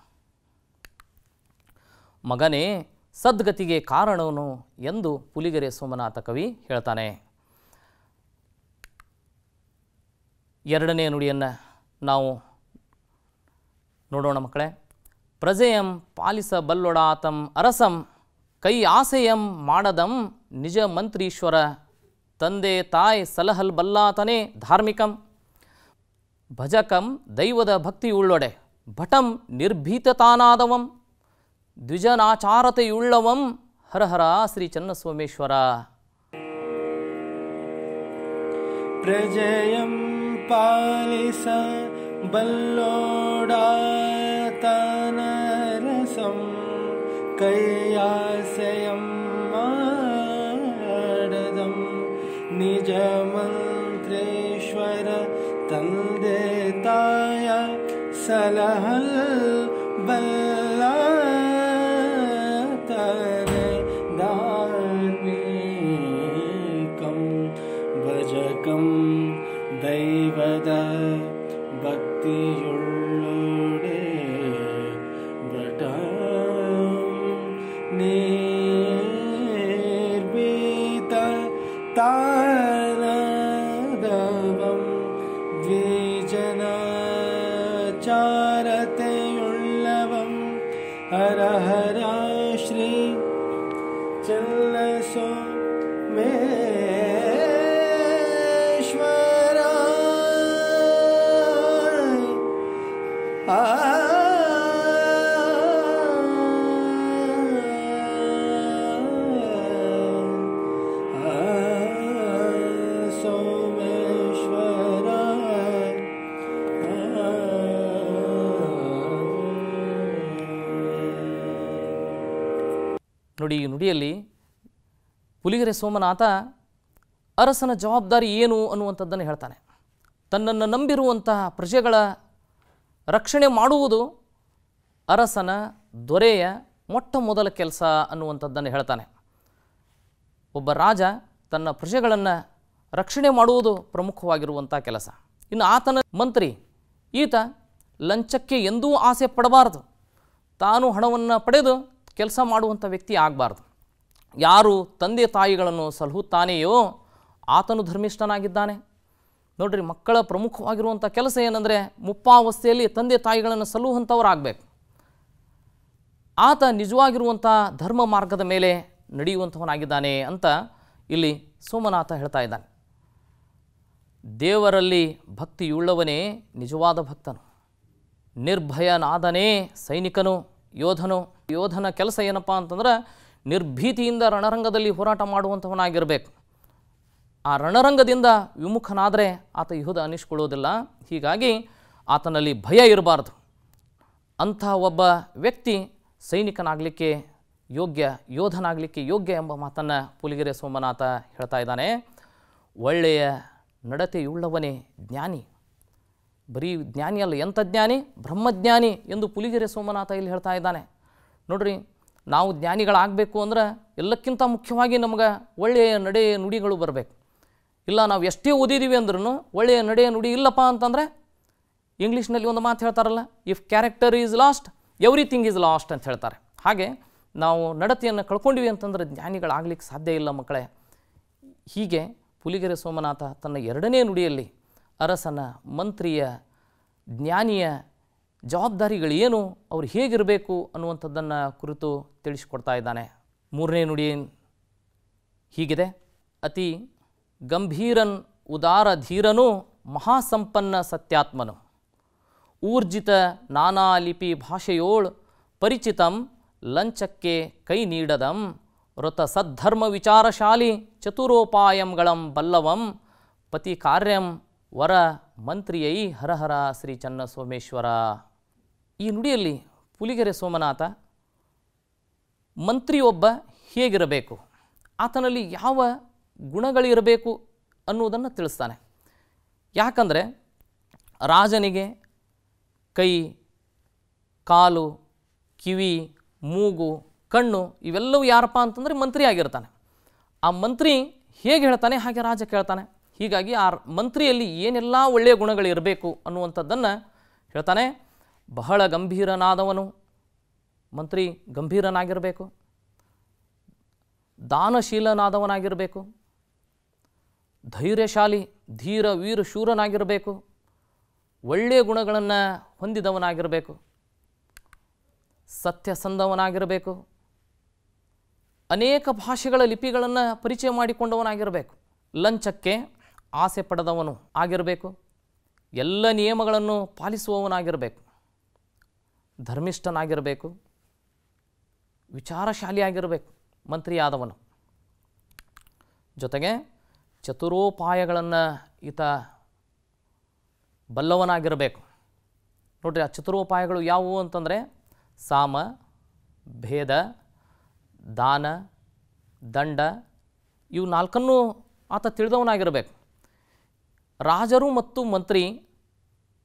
ಮಗನೇ ಸದ್ಗತಿಗೆ ಕಾರಣವನು ಎಂದು ಪುಲಿಗೆರೆ ಸೋಮನಾಥ ಕವಿ ಹೇಳ್ತಾನೆ. ಎರಡನೇ ನುಡಿಯನ್ನು ನಾವು ನೋಡೋಣ ಮಕ್ಕಳೇ. ಪ್ರಜೆಯಂ ಪಾಲಿಸಬಲ್ಲೊಡಾತಂ ಅರಸಂ ಕೈ ಆಸೆಯಂ ಮಾಡದಂ ನಿಜ ಮಂತ್ರೀಶ್ವರ ತಂದೆ ತಾಯ್ ಸಲಹಲ್ ಬಲ್ಲಾತನೇ ಧಾರ್ಮಿಕಂ. ಭಜಕಂ ದೈವದ ಭಕ್ತಿಯುಳ್ಳೊಡೆ ಭಟಂ ನಿರ್ಭೀತತಾನಾದವಂ. ದ್ವಿಜನಾಚಾರತೆಯುಳ್ಳವಂ ಹರಹರ ಶ್ರೀ ಚನ್ನಸೋಮೇಶ್ವರ प्रजयं पालिस बल्लोडातनरसं कैयासयं माडदं निजमन्त्रेश्वर तन्देताय सलहल् हर हर श्री चल्लसो ಪುಲಿಗೆರೆ ಸೋಮನಾಥ ಅರಸನ ಜವಾಬ್ದಾರಿ ಏನು ಅನ್ನುವಂಥದ್ದನ್ನು ಹೇಳ್ತಾನೆ. ತನ್ನನ್ನು ನಂಬಿರುವಂತಹ ಪ್ರಜೆಗಳ ರಕ್ಷಣೆ ಮಾಡುವುದು ಅರಸನ ದೊರೆಯ ಮೊಟ್ಟ ಮೊದಲ ಕೆಲಸ ಅನ್ನುವಂಥದ್ದನ್ನು ಹೇಳ್ತಾನೆ. ಒಬ್ಬ ರಾಜ ತನ್ನ ಪ್ರಜೆಗಳನ್ನು ರಕ್ಷಣೆ ಮಾಡುವುದು ಪ್ರಮುಖವಾಗಿರುವಂಥ ಕೆಲಸ. ಇನ್ನು ಆತನ ಮಂತ್ರಿ ಈತ ಲಂಚಕ್ಕೆ ಎಂದೂ ಆಸೆ ಪಡಬಾರದು. ತಾನು ಹಣವನ್ನು ಪಡೆದು ಕೆಲಸ ಮಾಡುವಂಥ ವ್ಯಕ್ತಿ ಆಗಬಾರ್ದು. ಯಾರು ತಂದೆ ತಾಯಿಗಳನ್ನು ಸಲಹುತ್ತಾನೆಯೋ ಆತನು ಧರ್ಮಿಷ್ಠನಾಗಿದ್ದಾನೆ. ನೋಡ್ರಿ, ಮಕ್ಕಳ ಪ್ರಮುಖವಾಗಿರುವಂಥ ಕೆಲಸ ಏನಂದರೆ ಮುಪ್ಪಾವಸ್ಥೆಯಲ್ಲಿ ತಂದೆ ತಾಯಿಗಳನ್ನು ಸಲ್ಲುವಂಥವರಾಗಬೇಕು. ಆತ ನಿಜವಾಗಿರುವಂಥ ಧರ್ಮ ಮಾರ್ಗದ ಮೇಲೆ ನಡೆಯುವಂಥವನಾಗಿದ್ದಾನೆ ಅಂತ ಇಲ್ಲಿ ಸೋಮನಾಥ ಹೇಳ್ತಾ ಇದ್ದಾನೆ. ದೇವರಲ್ಲಿ ಭಕ್ತಿಯುಳ್ಳವನೇ ನಿಜವಾದ ಭಕ್ತನು. ನಿರ್ಭಯನಾದನೇ ಸೈನಿಕನು, ಯೋಧನು. ಯೋಧನ ಕೆಲಸ ಏನಪ್ಪ ಅಂತಂದ್ರೆ ನಿರ್ಭೀತಿಯಿಂದ ರಣರಂಗದಲ್ಲಿ ಹೋರಾಟ ಮಾಡುವಂಥವನಾಗಿರಬೇಕು. ಆ ರಣರಂಗದಿಂದ ವಿಮುಖನಾದರೆ ಆತ ಯುಹುದ ಅನಿಸ್ಕೊಳ್ಳೋದಿಲ್ಲ. ಹೀಗಾಗಿ ಆತನಲ್ಲಿ ಭಯ ಇರಬಾರ್ದು. ಅಂಥ ಒಬ್ಬ ವ್ಯಕ್ತಿ ಸೈನಿಕನಾಗಲಿಕ್ಕೆ ಯೋಗ್ಯ, ಯೋಧನಾಗಲಿಕ್ಕೆ ಯೋಗ್ಯ ಎಂಬ ಮಾತನ್ನು ಪುಲಿಗೆರೆ ಸೋಮನಾಥ ಹೇಳ್ತಾ ಇದ್ದಾನೆ. ಒಳ್ಳೆಯ ನಡತೆಯುಳ್ಳವನೇ ಜ್ಞಾನಿ. ಬರೀ ಜ್ಞಾನಿ ಅಲ್ಲ ಎಂಥ ಜ್ಞಾನಿ? ಬ್ರಹ್ಮಜ್ಞಾನಿ ಎಂದು ಪುಲಿಗೆರೆ ಸೋಮನಾಥ ಇಲ್ಲಿ ಹೇಳ್ತಾ ಇದ್ದಾನೆ. ನೋಡ್ರಿ ನಾವು ಜ್ಞಾನಿಗಳಾಗಬೇಕು ಅಂದ್ರೆ ಎಲ್ಲಕ್ಕಿಂತ ಮುಖ್ಯವಾಗಿ ನಮ್ಗೆ ಒಳ್ಳೆಯ ನಡೆ ನುಡಿಗಳು ಬರಬೇಕು. ಇಲ್ಲ ನಾವು ಎಷ್ಟೇ ಓದಿದ್ದೀವಿ ಅಂದ್ರೂ ಒಳ್ಳೆಯ ನಡೆ ನುಡಿ ಇಲ್ಲಪ್ಪ ಅಂತಂದರೆ ಇಂಗ್ಲೀಷ್ನಲ್ಲಿ ಒಂದು ಮಾತು ಹೇಳ್ತಾರಲ್ಲ if character is lost everything is lost ಅಂತ ಹೇಳ್ತಾರೆ. ಹಾಗೆ ನಾವು ನಡತೆಯನ್ನು ಕಳ್ಕೊಂಡಿವಿ ಅಂತಂದ್ರೆ ಜ್ಞಾನಿಗಳಾಗಲಿಕ್ಕೆ ಸಾಧ್ಯ ಇಲ್ಲ ಮಕ್ಕಳೇ. ಹೀಗೆ ಪುಲಿಗೆರೆ ಸೋಮನಾಥ ತನ್ನ ಎರಡನೇ ನುಡಿಯಲ್ಲಿ ಅರಸನ ಮಂತ್ರಿಯ ಜ್ಞಾನಿಯ ಜವಾಬ್ದಾರಿಗಳೇನು ಅವ್ರು ಹೇಗಿರಬೇಕು ಅನ್ನುವಂಥದ್ದನ್ನು ಕುರಿತು ತಿಳಿಸಿಕೊಡ್ತಾ ಇದ್ದಾನೆ. ಮೂರನೇ ನುಡಿ ಹೀಗಿದೆ. ಅತಿ ಗಂಭೀರನ್, ಉದಾರ ಧೀರನು ಮಹಾಸಂಪನ್ನ ಸತ್ಯಾತ್ಮನು. ಊರ್ಜಿತ ನಾನಾ ಲಿಪಿ ಭಾಷೆಯೋಳ್ ಪರಿಚಿತಂ, ಲಂಚಕ್ಕೆ ಕೈ ನೀಡದಂ ವೃತ ಸದ್ಧರ್ಮ ವಿಚಾರಶಾಲಿ ಚತುರೋಪಾಯಂಗಳಂ ಬಲ್ಲವಂ, ಪತಿ ಕಾರ್ಯಂ ವರ ಮಂತ್ರಿಯೈ ಹರಹರ ಶ್ರೀ ಚನ್ನ ಸೋಮೇಶ್ವರ ಈ ನುಡಿಯಲ್ಲಿ ಪುಲಿಗೆರೆ ಸೋಮನಾಥ ಮಂತ್ರಿಯೊಬ್ಬ ಹೇಗಿರಬೇಕು? ಆತನಲ್ಲಿ ಯಾವ ಗುಣಗಳಿರಬೇಕು ಅನ್ನುವುದನ್ನು ತಿಳಿಸ್ತಾನೆ. ಯಾಕಂದರೆ ರಾಜನಿಗೆ ಕೈ, ಕಾಲು, ಕಿವಿ, ಮೂಗು, ಕಣ್ಣು ಇವೆಲ್ಲವೂ ಯಾರಪ್ಪ ಅಂತಂದರೆ ಮಂತ್ರಿ ಆಗಿರ್ತಾನೆ. ಆ ಮಂತ್ರಿ ಹೇಗೆ ಹೇಳ್ತಾನೆ ಹಾಗೆ ರಾಜ ಕೇಳ್ತಾನೆ. ಹೀಗಾಗಿ ಆ ಮಂತ್ರಿಯಲ್ಲಿ ಏನೆಲ್ಲ ಒಳ್ಳೆಯ ಗುಣಗಳಿರಬೇಕು ಅನ್ನುವಂಥದ್ದನ್ನು ಹೇಳ್ತಾನೆ. ಬಹಳ ಗಂಭೀರನಾದವನು. ಮಂತ್ರಿ ಗಂಭೀರನಾಗಿರಬೇಕು. ದಾನಶೀಲನಾದವನಾಗಿರಬೇಕು. ಧೈರ್ಯಶಾಲಿ, ಧೀರ, ವೀರ, ಶೂರನಾಗಿರಬೇಕು. ಒಳ್ಳೆಯ ಗುಣಗಳನ್ನು ಹೊಂದಿದವನಾಗಿರಬೇಕು. ಸತ್ಯಸಂಧವನಾಗಿರಬೇಕು ಅನೇಕ ಭಾಷೆಗಳ ಲಿಪಿಗಳನ್ನು ಪರಿಚಯ ಮಾಡಿಕೊಂಡವನಾಗಿರಬೇಕು. ಲಂಚಕ್ಕೆ ಆಸೆ ಪಡೆದವನು ಆಗಿರಬೇಕು. ಎಲ್ಲ ನಿಯಮಗಳನ್ನು ಪಾಲಿಸುವವನಾಗಿರಬೇಕು. ಧರ್ಮಿಷ್ಠನಾಗಿರಬೇಕು, ವಿಚಾರಶಾಲಿಯಾಗಿರಬೇಕು, ಮಂತ್ರಿಯಾದವನು. ಜೊತೆಗೆ ಚತುರೋಪಾಯಗಳನ್ನು ಈತ ಬಲ್ಲವನಾಗಿರಬೇಕು. ನೋಡ್ರಿ, ಆ ಚತುರೋಪಾಯಗಳು ಯಾವುವು ಅಂತಂದರೆ ಸಾಮ, ಭೇದ, ದಾನ, ದಂಡ, ಇವು ನಾಲ್ಕನ್ನೂ ಆತ ತಿಳಿದವನಾಗಿರಬೇಕು. ರಾಜರು ಮತ್ತು ಮಂತ್ರಿ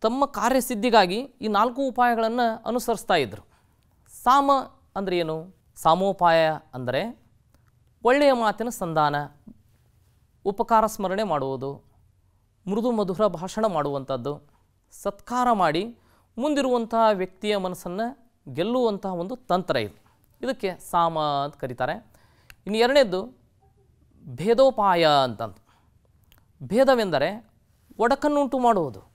ತಮ್ಮ ಕಾರ್ಯಸಿದ್ಧಿಗಾಗಿ ಈ ನಾಲ್ಕು ಉಪಾಯಗಳನ್ನು ಅನುಸರಿಸ್ತಾ ಇದ್ದರು ಸಾಮ ಅಂದರೆ ಏನು? ಸಾಮೋಪಾಯ ಅಂದರೆ ಒಳ್ಳೆಯ ಮಾತಿನ ಸಂಧಾನ, ಉಪಕಾರ ಸ್ಮರಣೆ ಮಾಡುವುದು, ಮೃದು ಮಧುರ ಭಾಷಣ ಮಾಡುವಂಥದ್ದು, ಸತ್ಕಾರ ಮಾಡಿ ಮುಂದಿರುವಂತಹ ವ್ಯಕ್ತಿಯ ಮನಸ್ಸನ್ನು ಗೆಲ್ಲುವಂತಹ ಒಂದು ತಂತ್ರ ಇದು. ಇದಕ್ಕೆ ಸಾಮ ಅಂತ ಕರೀತಾರೆ. ಇನ್ನು ಎರಡನೇದ್ದು ಭೇದೋಪಾಯ ಅಂತಂದು. ಭೇದವೆಂದರೆ ಒಡಕನ್ನುಂಟು ಮಾಡುವುದು.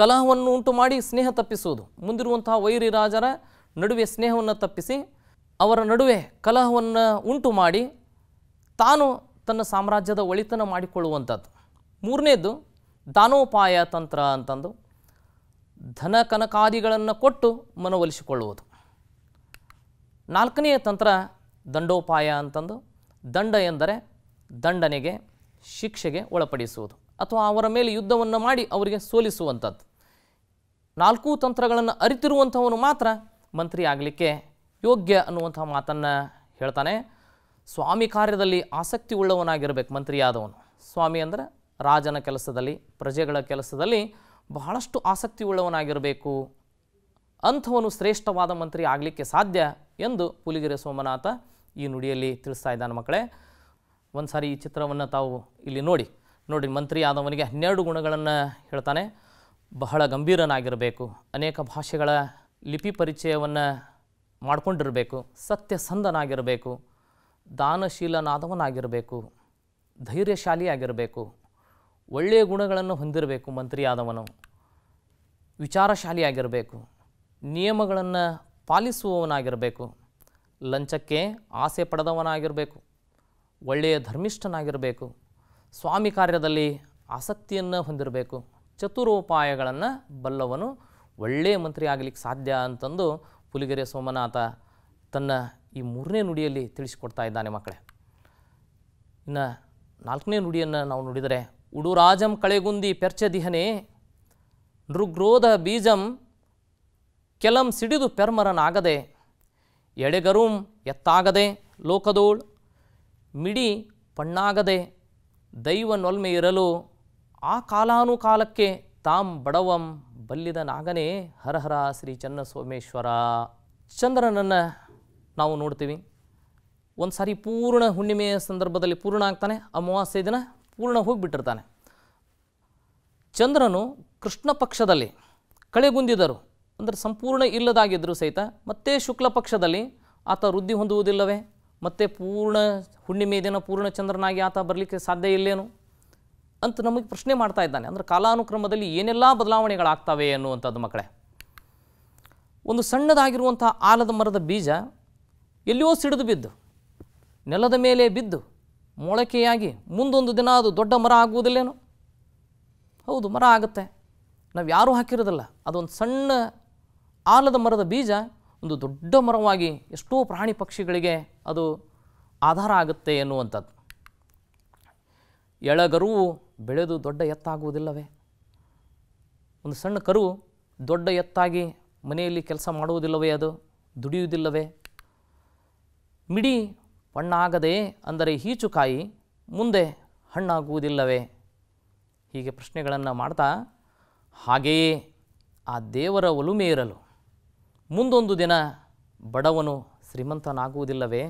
ಕಲಹವನ್ನು ಉಂಟು ಮಾಡಿ ಸ್ನೇಹ ತಪ್ಪಿಸುವುದು. ಮುಂದಿರುವಂತಹ ವೈರಿ ರಾಜರ ನಡುವೆ ಸ್ನೇಹವನ್ನು ತಪ್ಪಿಸಿ, ಅವರ ನಡುವೆ ಕಲಹವನ್ನು ಉಂಟು ಮಾಡಿ ತಾನು ತನ್ನ ಸಾಮ್ರಾಜ್ಯದ ಒಳಿತನ ಮಾಡಿಕೊಳ್ಳುವಂಥದ್ದು. ಮೂರನೇದು, ದಾನೋಪಾಯ ತಂತ್ರ ಅಂತಂದು ಧನ ಕನಕಾದಿಗಳನ್ನು ಕೊಟ್ಟು ಮನವೊಲಿಸಿಕೊಳ್ಳುವುದು. ನಾಲ್ಕನೆಯ ತಂತ್ರ ದಂಡೋಪಾಯ ಅಂತಂದು ದಂಡ ಎಂದರೆ ದಂಡನೆಗೆ, ಶಿಕ್ಷೆಗೆ ಒಳಪಡಿಸುವುದು ಅಥವಾ ಅವರ ಮೇಲೆ ಯುದ್ಧವನ್ನು ಮಾಡಿ ಅವರಿಗೆ ಸೋಲಿಸುವಂಥದ್ದು. ನಾಲ್ಕು ತಂತ್ರಗಳನ್ನು ಅರಿತಿರುವಂಥವನು ಮಾತ್ರ ಮಂತ್ರಿ ಆಗಲಿಕ್ಕೆ ಯೋಗ್ಯ ಅನ್ನುವಂಥ ಮಾತನ್ನು ಹೇಳ್ತಾನೆ. ಸ್ವಾಮಿ ಕಾರ್ಯದಲ್ಲಿ ಆಸಕ್ತಿ ಉಳ್ಳವನಾಗಿರಬೇಕು ಮಂತ್ರಿಯಾದವನು. ಸ್ವಾಮಿ ಅಂದರೆ ರಾಜನ ಕೆಲಸದಲ್ಲಿ, ಪ್ರಜೆಗಳ ಕೆಲಸದಲ್ಲಿ ಬಹಳಷ್ಟು ಆಸಕ್ತಿ ಉಳ್ಳವನಾಗಿರಬೇಕು. ಅಂಥವನು ಶ್ರೇಷ್ಠವಾದ ಮಂತ್ರಿ ಆಗಲಿಕ್ಕೆ ಸಾಧ್ಯ ಎಂದು ಪುಲಿಗೆರೆ ಸೋಮನಾಥ ಈ ನುಡಿಯಲ್ಲಿ ತಿಳಿಸ್ತಾ ಇದ್ದಾನೆ ಮಕ್ಕಳೇ. ಒಂದು ಸಾರಿ ಈ ಚಿತ್ರವನ್ನು ತಾವು ಇಲ್ಲಿ ನೋಡಿ. ನೋಡಿ ಮಂತ್ರಿ ಆದವನಿಗೆ ಹನ್ನೆರಡು ಗುಣಗಳನ್ನು ಹೇಳ್ತಾನೆ. ಬಹಳ ಗಂಭೀರನಾಗಿರಬೇಕು. ಅನೇಕ ಭಾಷೆಗಳ ಲಿಪಿ ಪರಿಚಯವನ್ನು ಮಾಡಿಕೊಂಡಿರಬೇಕು. ಸತ್ಯಸಂಧನಾಗಿರಬೇಕು. ದಾನಶೀಲನಾದವನಾಗಿರಬೇಕು. ಧೈರ್ಯಶಾಲಿಯಾಗಿರಬೇಕು. ಒಳ್ಳೆಯ ಗುಣಗಳನ್ನು ಹೊಂದಿರಬೇಕು ಮಂತ್ರಿಯಾದವನು. ವಿಚಾರಶಾಲಿಯಾಗಿರಬೇಕು. ನಿಯಮಗಳನ್ನು ಪಾಲಿಸುವವನಾಗಿರಬೇಕು. ಲಂಚಕ್ಕೆ ಆಸೆ ಪಡೆದವನಾಗಿರಬೇಕು. ಒಳ್ಳೆಯ ಧರ್ಮಿಷ್ಠನಾಗಿರಬೇಕು. ಸ್ವಾಮಿ ಕಾರ್ಯದಲ್ಲಿ ಆಸಕ್ತಿಯನ್ನು ಹೊಂದಿರಬೇಕು. ಚತುರೋಪಾಯಗಳನ್ನು ಬಲ್ಲವನು ಒಳ್ಳೆಯ ಮಂತ್ರಿ ಆಗಲಿಕ್ಕೆ ಸಾಧ್ಯ ಅಂತಂದು ಪುಲಿಗೆರೆ ಸೋಮನಾಥ ತನ್ನ ಈ ಮೂರನೇ ನುಡಿಯಲ್ಲಿ ತಿಳಿಸಿಕೊಡ್ತಾ ಇದ್ದಾನೆ ಮಕ್ಕಳೇ. ಇನ್ನು ನಾಲ್ಕನೇ ನುಡಿಯನ್ನು ನಾವು ನೋಡಿದರೆ ಉಡುರಾಜಂ ಕಳೆಗುಂದಿ ಪೆರ್ಚದಿಹನೆ ನೃಗ್ರೋಧ ಬೀಜಂ ಕೆಲಂ ಸಿಡಿದು ಪೆರ್ಮರನಾಗದೆ, ಎಡೆಗರುಂ ಎತ್ತಾಗದೆ ಲೋಕದೋಳ್, ಮಿಡಿ ಪಣ್ಣಾಗದೆ ದೈವ ನೊಲ್ಮೆ ಇರಲು ಆ ಕಾಲಾನುಕಾಲಕ್ಕೆ ತಾಂ ಬಡವಂ ಬಲ್ಲಿದ ನಾಗನೇ ಹರಹರ ಶ್ರೀ ಚನ್ನ ಸೋಮೇಶ್ವರ ಚಂದ್ರನನ್ನು ನಾವು ನೋಡ್ತೀವಿ. ಒಂದು ಸಾರಿ ಪೂರ್ಣ ಹುಣ್ಣಿಮೆಯ ಸಂದರ್ಭದಲ್ಲಿ ಪೂರ್ಣ ಆಗ್ತಾನೆ, ಅಮಾವಾಸ್ಯೆ ದಿನ ಪೂರ್ಣ ಹೋಗಿಬಿಟ್ಟಿರ್ತಾನೆ. ಚಂದ್ರನು ಕೃಷ್ಣ ಪಕ್ಷದಲ್ಲಿ ಕಳೆಗುಂದಿದರು. ಅಂದರೆ ಸಂಪೂರ್ಣ ಇಲ್ಲದಾಗಿದ್ದರೂ ಸಹಿತ ಮತ್ತೆ ಶುಕ್ಲ ಪಕ್ಷದಲ್ಲಿ ಆತ ವೃದ್ಧಿ ಹೊಂದುವುದಿಲ್ಲವೇ? ಮತ್ತೆ ಪೂರ್ಣ ಹುಣ್ಣಿಮೆ ದಿನ ಪೂರ್ಣ ಚಂದ್ರನಾಗಿ ಆತ ಬರಲಿಕ್ಕೆ ಸಾಧ್ಯ ಇಲ್ಲೇನು? ಅಂತ ನಮಗೆ ಪ್ರಶ್ನೆ ಮಾಡ್ತಾ ಇದ್ದಾನೆ. ಅಂದರೆ ಕಾಲಾನುಕ್ರಮದಲ್ಲಿ ಏನೆಲ್ಲ ಬದಲಾವಣೆಗಳಾಗ್ತವೆ ಅನ್ನುವಂಥದ್ದು ಮಕ್ಕಳೇ. ಒಂದು ಸಣ್ಣದಾಗಿರುವಂಥ ಆಲದ ಮರದ ಬೀಜ ಎಲ್ಲಿಯೋ ಸಿಡಿದು ಬಿದ್ದು, ನೆಲದ ಮೇಲೆ ಬಿದ್ದು ಮೊಳಕೆಯಾಗಿ ಮುಂದೊಂದು ದಿನ ಅದು ದೊಡ್ಡ ಮರ ಆಗುವುದಿಲ್ಲೇನು? ಹೌದು, ಮರ ಆಗುತ್ತೆ. ನಾವು ಯಾರೂ ಹಾಕಿರೋದಿಲ್ಲ. ಅದೊಂದು ಸಣ್ಣ ಆಲದ ಮರದ ಬೀಜ ಒಂದು ದೊಡ್ಡ ಮರವಾಗಿ ಎಷ್ಟೋ ಪ್ರಾಣಿ ಪಕ್ಷಿಗಳಿಗೆ ಅದು ಆಧಾರ ಆಗುತ್ತೆ ಎನ್ನುವಂಥದ್ದು ಎಳಗರುವು ಬೆಳೆದು ದೊಡ್ಡ ಎತ್ತಾಗುವುದಿಲ್ಲವೇ? ಒಂದು ಸಣ್ಣ ಕರು ದೊಡ್ಡ ಎತ್ತಾಗಿ ಮನೆಯಲ್ಲಿ ಕೆಲಸ ಮಾಡುವುದಿಲ್ಲವೇ ಅದು? ದುಡಿಯುವುದಿಲ್ಲವೇ? ಮಿಡಿ ಪಣ್ಣಾಗದೆ ಅಂದರೆ ಈಚುಕಾಯಿ ಮುಂದೆ ಹಣ್ಣಾಗುವುದಿಲ್ಲವೇ? ಹೀಗೆ ಪ್ರಶ್ನೆಗಳನ್ನು ಮಾಡ್ತಾ, ಹಾಗೆಯೇ ಆ ದೇವರ ಒಲುಮೆಯಿರಲು ಮುಂದೊಂದು ದಿನ ಬಡವನು ಶ್ರೀಮಂತನಾಗುವುದಿಲ್ಲವೇ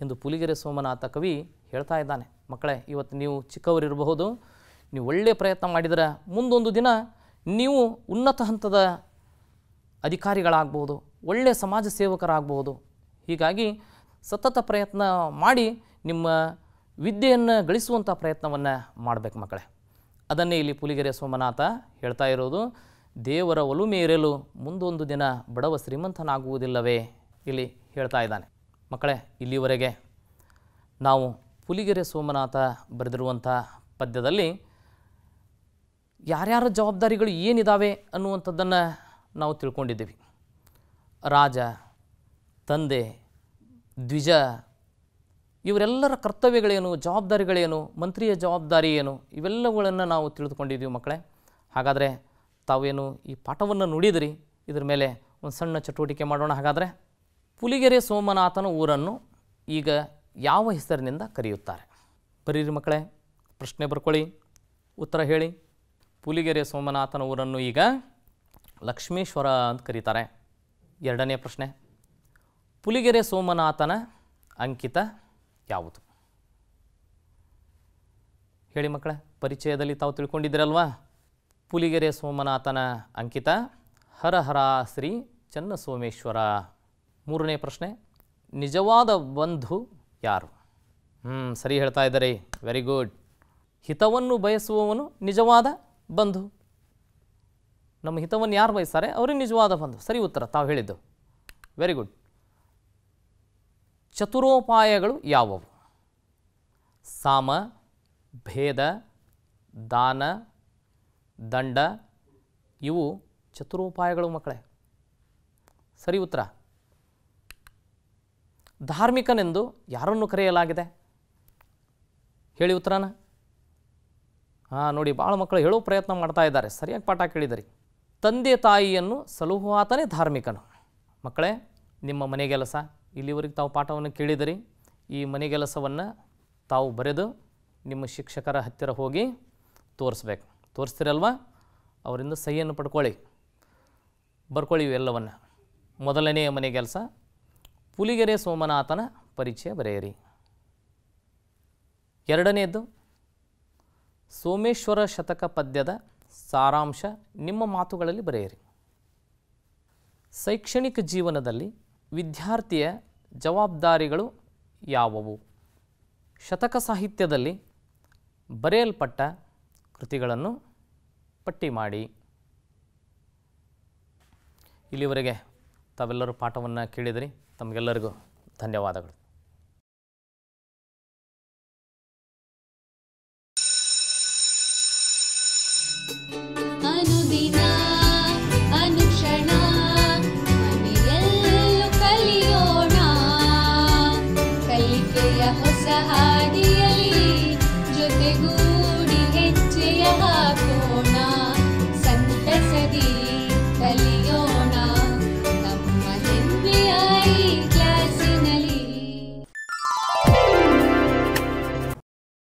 ಎಂದು ಪುಲಿಗೆರೆ ಸೋಮನಾಥ ಕವಿ ಹೇಳ್ತಾ ಇದ್ದಾನೆ. ಮಕ್ಕಳೇ, ಇವತ್ತು ನೀವು ಚಿಕ್ಕವರಿರಬಹುದು ನೀವು ಒಳ್ಳೆಯ ಪ್ರಯತ್ನ ಮಾಡಿದರೆ ಮುಂದೊಂದು ದಿನ ನೀವು ಉನ್ನತ ಹಂತದ ಅಧಿಕಾರಿಗಳಾಗ್ಬೋದು ಒಳ್ಳೆಯ ಸಮಾಜ ಸೇವಕರಾಗಬಹುದು ಹೀಗಾಗಿ ಸತತ ಪ್ರಯತ್ನ ಮಾಡಿ ನಿಮ್ಮ ವಿದ್ಯೆಯನ್ನು ಗಳಿಸುವಂಥ ಪ್ರಯತ್ನವನ್ನು ಮಾಡಬೇಕು ಮಕ್ಕಳೇ. ಅದನ್ನೇ ಇಲ್ಲಿ ಪುಲಿಗೆರೆ ಸೋಮನಾಥ ಹೇಳ್ತಾ ಇರೋದು, ದೇವರ ಒಲುಮೆಯಿರಲು ಮುಂದೊಂದು ದಿನ ಬಡವ ಶ್ರೀಮಂತನಾಗುವುದಿಲ್ಲವೇ ಇಲ್ಲಿ ಹೇಳ್ತಾ ಇದ್ದಾನೆ. ಮಕ್ಕಳೇ, ಇಲ್ಲಿವರೆಗೆ ನಾವು ಪುಲಿಗೆರೆ ಸೋಮನಾಥ ಬರೆದಿರುವಂಥ ಪದ್ಯದಲ್ಲಿ ಯಾರ್ಯಾರ ಜವಾಬ್ದಾರಿಗಳು ಏನಿದ್ದಾವೆ ಅನ್ನುವಂಥದ್ದನ್ನು ನಾವು ತಿಳ್ಕೊಂಡಿದ್ದೀವಿ. ರಾಜ, ತಂದೆ, ದ್ವಿಜ, ಇವರೆಲ್ಲರ ಕರ್ತವ್ಯಗಳೇನು, ಜವಾಬ್ದಾರಿಗಳೇನು, ಮಂತ್ರಿಯ ಜವಾಬ್ದಾರಿ ಏನು, ಇವೆಲ್ಲವುಗಳನ್ನು ನಾವು ತಿಳಿದುಕೊಂಡಿದ್ದೀವಿ ಮಕ್ಕಳೇ. ಹಾಗಾದರೆ ತಾವೇನು ಈ ಪಾಠವನ್ನು ನುಡಿದಿರಿ? ಇದರ ಮೇಲೆ ಒಂದು ಸಣ್ಣ ಚಟುವಟಿಕೆ ಮಾಡೋಣ. ಹಾಗಾದರೆ ಪುಲಿಗೆರೆ ಸೋಮನಾಥನ ಊರನ್ನು ಈಗ ಯಾವ ಹೆಸರಿನಿಂದ ಕರೆಯುತ್ತಾರೆ? ಬರೀರಿ ಮಕ್ಕಳೇ, ಪ್ರಶ್ನೆ ಬರ್ಕೊಳ್ಳಿ, ಉತ್ತರ ಹೇಳಿ. ಪುಲಿಗೆರೆ ಸೋಮನಾಥನ ಊರನ್ನು ಈಗ ಲಕ್ಷ್ಮೇಶ್ವರ ಅಂತ ಕರೀತಾರೆ. ಎರಡನೇ ಪ್ರಶ್ನೆ, ಪುಲಿಗೆರೆ ಸೋಮನಾಥನ ಅಂಕಿತ ಯಾವುದು? ಹೇಳಿ ಮಕ್ಕಳ, ಪರಿಚಯದಲ್ಲಿ ತಾವು ತಿಳ್ಕೊಂಡಿದ್ದೀರಲ್ವಾ? ಪುಲಿಗೆರೆ ಸೋಮನಾಥನ ಅಂಕಿತ ಹರ ಹರ ಶ್ರೀ ಚನ್ನಸೋಮೇಶ್ವರ. ಮೂರನೇ ಪ್ರಶ್ನೆ, ನಿಜವಾದ ಬಂಧು ಯಾರು? ಹ್ಞೂ ಸರಿ ಹೇಳ್ತಾ ಇದ್ದಾರೆ. ವೆರಿ ಗುಡ್ ಹಿತವನ್ನು ಬಯಸುವವನು ನಿಜವಾದ ಬಂಧು ನಮ್ಮ ಹಿತವನ್ನು ಯಾರು ಬಯಸ್ತಾರೆ? ಅವರೇ ನಿಜವಾದ ಬಂಧು ಸರಿ ಉತ್ತರ, ತಾವು ಹೇಳಿದ್ದು. ವೆರಿ ಗುಡ್ ಚತುರೋಪಾಯಗಳು ಯಾವುವು? ಸಾಮ, ಭೇದ, ದಾನ, ದಂಡ, ಇವು ಚತುರೋಪಾಯಗಳು ಮಕ್ಕಳೇ. ಸರಿ ಉತ್ತರ. ಧಾರ್ಮಿಕನೆಂದು ಯಾರನ್ನು ಕರೆಯಲಾಗಿದೆ? ಹೇಳಿ ಉತ್ತರನ. ಹಾಂ, ನೋಡಿ ಭಾಳ ಮಕ್ಕಳು ಹೇಳೋ ಪ್ರಯತ್ನ ಮಾಡ್ತಾ ಇದ್ದಾರೆ. ಸರಿಯಾಗಿ ಪಾಠ ಕೇಳಿದರಿ. ತಂದೆ ತಾಯಿಯನ್ನು ಸಲಹುವಾತನೇ ಧಾರ್ಮಿಕನು. ಮಕ್ಕಳೇ, ನಿಮ್ಮ ಮನೆಗೆಲಸ ಇಲ್ಲಿವರೆಗೆ ತಾವು ಪಾಠವನ್ನು ಕೇಳಿದಿರಿ. ಈ ಮನೆಗೆಲಸವನ್ನು ತಾವು ಬರೆದು ನಿಮ್ಮ ಶಿಕ್ಷಕರ ಹತ್ತಿರ ಹೋಗಿ ತೋರಿಸ್ಬೇಕು. ತೋರಿಸ್ತೀರಲ್ವಾ? ಅವರಿಂದ ಸಹಿಯನ್ನು ಪಡ್ಕೊಳ್ಳಿ. ಬರ್ಕೊಳ್ಳಿ ಇವೆಲ್ಲವನ್ನು. ಮೊದಲನೆಯ ಮನೆಗೆಲಸ ಪುಲಿಗೆರೆ ಸೋಮನಾಥನ ಪರಿಚಯ ಬರೆಯಿರಿ. ಎರಡನೆಯದು ಸೋಮೇಶ್ವರ ಶತಕ ಪದ್ಯದ ಸಾರಾಂಶ ನಿಮ್ಮ ಮಾತುಗಳಲ್ಲಿ ಬರೆಯಿರಿ. ಶೈಕ್ಷಣಿಕ ಜೀವನದಲ್ಲಿ ವಿದ್ಯಾರ್ಥಿಯ ಜವಾಬ್ದಾರಿಗಳು ಯಾವುವು? ಶತಕ ಸಾಹಿತ್ಯದಲ್ಲಿ ಬರೆಯಲ್ಪಟ್ಟ ಕೃತಿಗಳನ್ನು ಪಟ್ಟಿ ಮಾಡಿ. ಇಲ್ಲಿವರೆಗೆ ತಾವೆಲ್ಲರೂ ಪಾಠವನ್ನು ಕೇಳಿದಿರಿ. ತಮಗೆಲ್ಲರಿಗೂ ಧನ್ಯವಾದಗಳು.